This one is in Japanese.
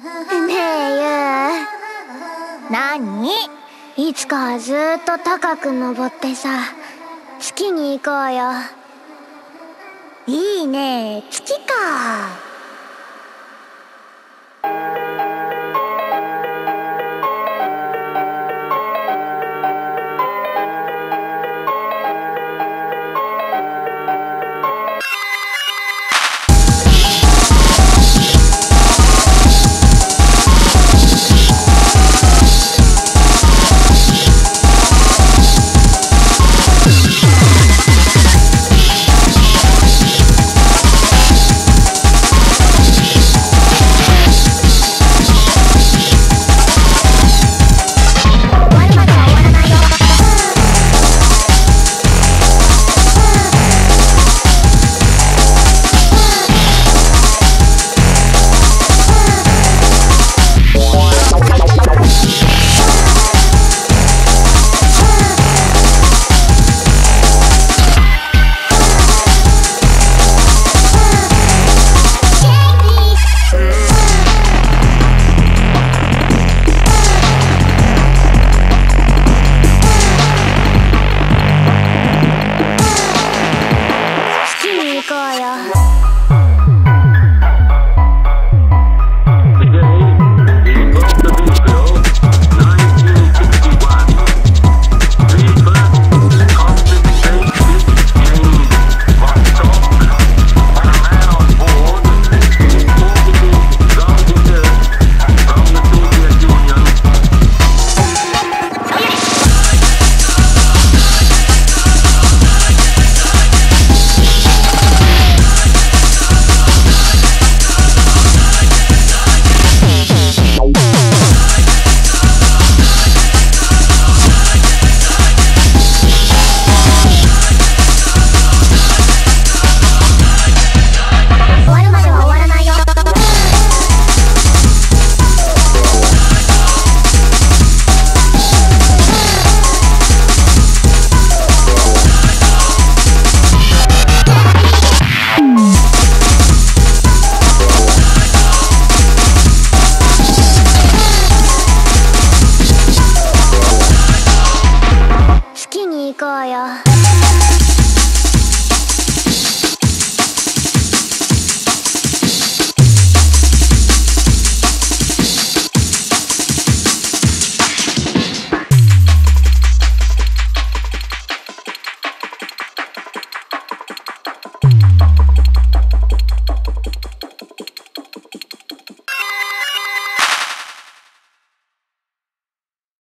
ねえ何ゆういつかはずっと高く登ってさ月に行こうよ。いいね月か。 좋 아. こうよ